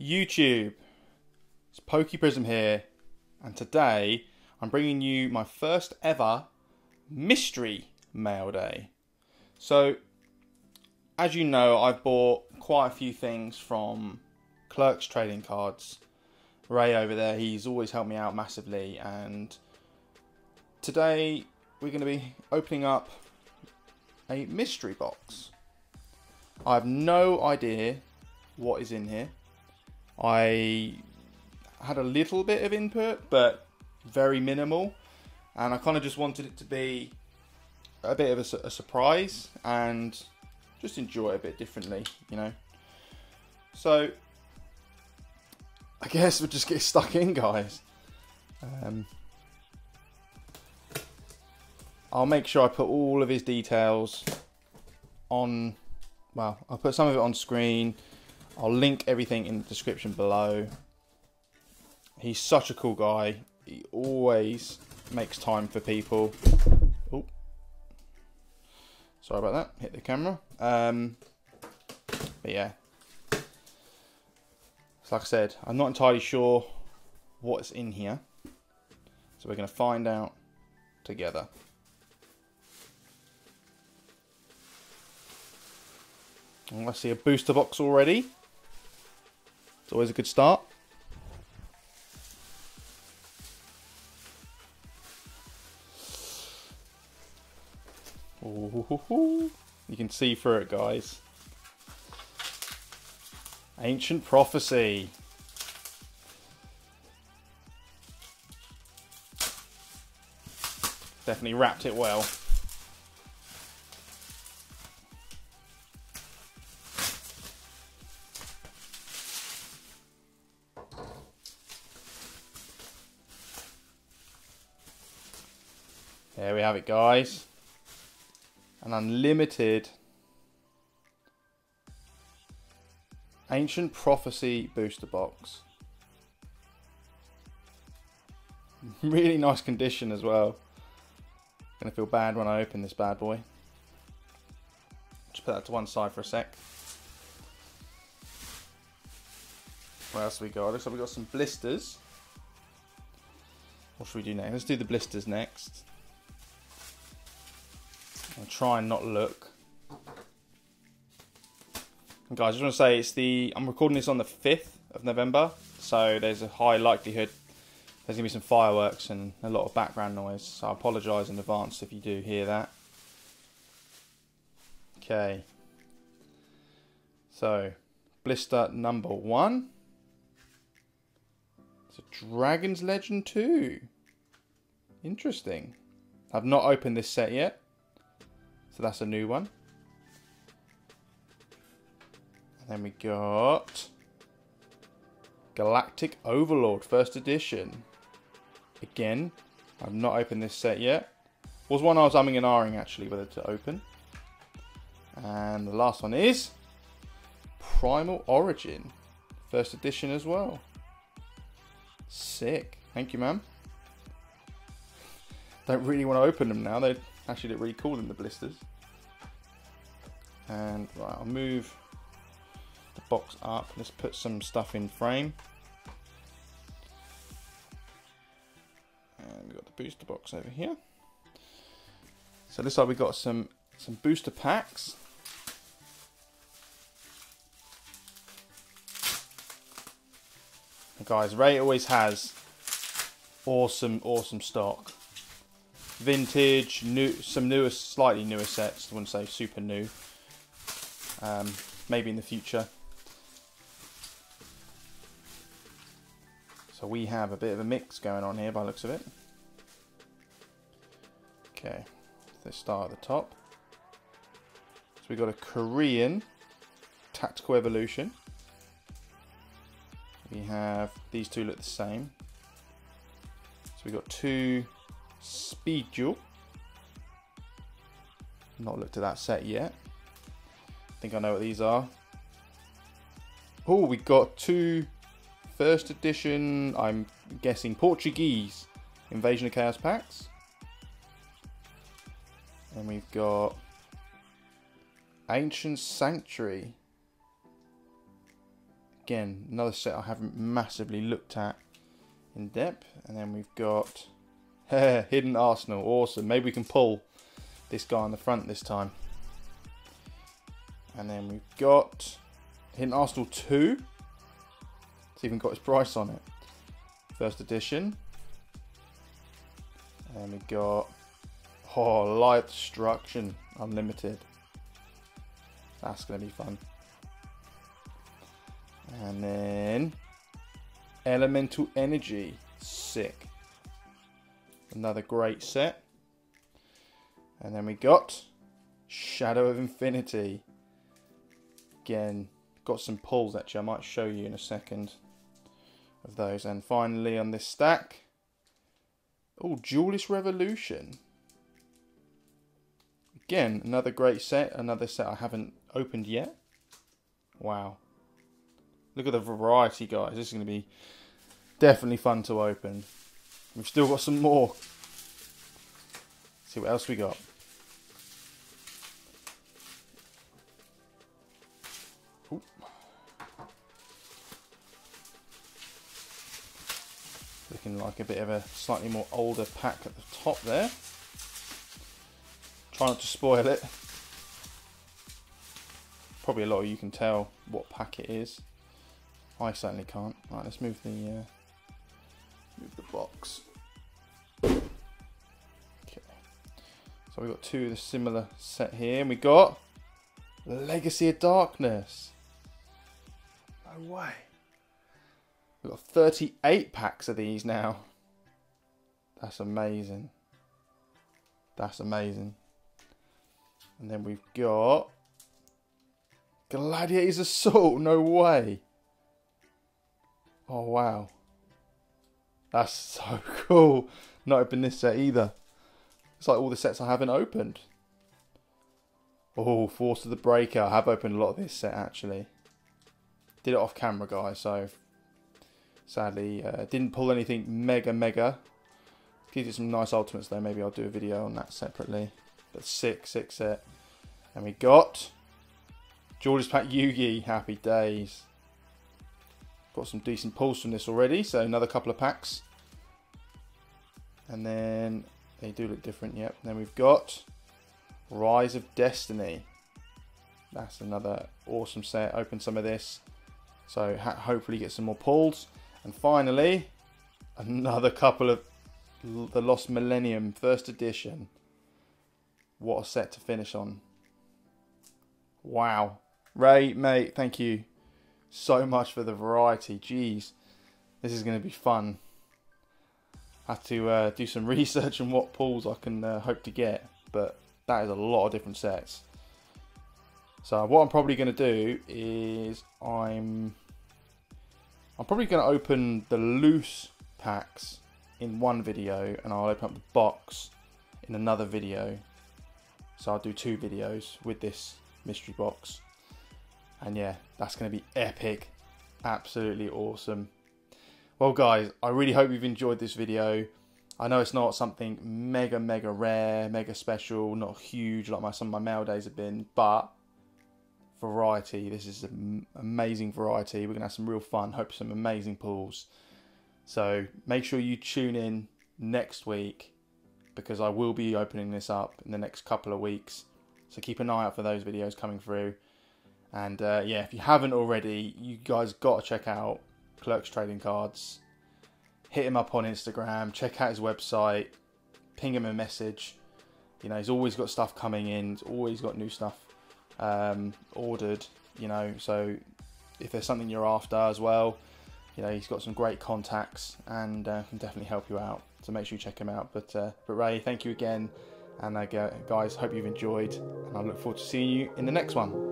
YouTube, it's Poke Prism here, and today I'm bringing you my first ever mystery mail day. So, as you know, I've bought quite a few things from Clercs Trading Cards. Ray over there, he's always helped me out massively, and today we're going to be opening up a mystery box. I have no idea what is in here. I had a little bit of input, but very minimal, and I kind of just wanted it to be a bit of a, a surprise and just enjoy it a bit differently, you know. So I guess we'll just get stuck in, guys. Um, I'll make sure I put all of his details on. Well, I'll put some of it on screen. I'll link everything in the description below. He's such a cool guy. He always makes time for people. Oh, sorry about that. Hit the camera. Um, but yeah, so like I said, I'm not entirely sure what's in here. So we're going to find out together. I see a booster box already. It's always a good start. Ooh, you can see through it, guys. Ancient Prophecy. Definitely wrapped it well. There we have it, guys. An unlimited Ancient Prophecy booster box. Really nice condition as well. Gonna feel bad when I open this bad boy. Just put that to one side for a sec. What else we got? Looks like we got some blisters. What should we do next? Let's do the blisters next. I'll try and not look. And guys, I just want to say it's the I'm recording this on the 5th of November, so there's a high likelihood there's gonna be some fireworks and a lot of background noise. So I apologise in advance if you do hear that. Okay. So, blister number one. It's a Dragon's Legend 2. Interesting. I've not opened this set yet. So that's a new one. And then we got Galactic Overlord, first edition. Again, I've not opened this set yet. Was one I was umming and ahhing actually whether to open. And the last one is Primal Origin, first edition as well. Sick. Thank you, man. Don't really want to open them now. They actually look really cool in the blisters. And right, I'll move the box up. Let's put some stuff in frame. And we've got the booster box over here. So looks like we've got some some booster packs. And guys, Ray always has awesome, awesome stock. Vintage, new, some newer, slightly newer sets. I wouldn't say super new. Um, maybe in the future. So we have a bit of a mix going on here by looks of it. Okay, let's start at the top. So we've got a Korean Tactical Evolution. We have, these two look the same. So we've got two Speed Duel. Not looked at that set yet. I think I know what these are. Oh, we got two first edition, I'm guessing Portuguese Invasion of Chaos packs. And we've got Ancient Sanctuary. Again, another set I haven't massively looked at in depth. And then we've got Hidden Arsenal. Awesome. Maybe we can pull this guy on the front this time. And then we've got Hidden Arsenal 2. It's even got its price on it. First edition. And we got oh, Light Destruction Unlimited. That's going to be fun. And then Elemental Energy. Sick. Another great set. And then we got Shadow of Infinity. Again, got some pulls actually. I might show you in a second of those. And finally on this stack, oh, Duelist Revolution. Again, another great set. Another set I haven't opened yet. Wow. Look at the variety, guys. This is going to be definitely fun to open. We've still got some more. Let's see what else we got. Looking like a bit of a slightly more older pack at the top there. Try not to spoil it. Probably a lot of you can tell what pack it is. I certainly can't. Right, let's move the uh, move the box. Okay. So we've got two of the similar set here, and we got Legacy of Darkness. No way. We've got 38 packs of these now. That's amazing. That's amazing. And then we've got Gladiator's Assault. No way. Oh, wow. That's so cool. Not opened this set either. It's like all the sets I haven't opened. Oh, Force of the Breaker. I have opened a lot of this set actually. Did it off camera, guys, so sadly uh, didn't pull anything mega, mega. Gives you some nice ultimates though. Maybe I'll do a video on that separately. But sick, sick set. And we got Duelist Pack Yugi. Happy days. Got some decent pulls from this already, so another couple of packs. And then they do look different, yep. Then we've got Rise of Destiny. That's another awesome set. Open some of this. So hopefully get some more pulls. And finally, another couple of the Lost Millennium first edition. What a set to finish on. Wow. Ray, mate, thank you so much for the variety. Jeez, this is going to be fun. I have to uh, do some research on what pulls I can uh, hope to get, but that is a lot of different sets. So what I'm probably going to do is I'm I'm probably going to open the loose packs in one video and I'll open up the box in another video. So I'll do two videos with this mystery box. And yeah, that's going to be epic. Absolutely awesome. Well, guys, I really hope you've enjoyed this video. I know it's not something mega, mega rare, mega special, not huge like my, some of my mail days have been, but variety. This is an amazing variety. We're going to have some real fun. Hope some amazing pulls. So make sure you tune in next week because I will be opening this up in the next couple of weeks. So keep an eye out for those videos coming through. And uh, yeah, if you haven't already, you guys got to check out Clercs Trading Cards. Hit him up on Instagram, check out his website, ping him a message. You know, he's always got stuff coming in, he's always got new stuff um, ordered, you know. So if there's something you're after as well, you know, he's got some great contacts and uh, can definitely help you out. So make sure you check him out. But, uh, but Ray, thank you again. And uh, guys, hope you've enjoyed, and I look forward to seeing you in the next one.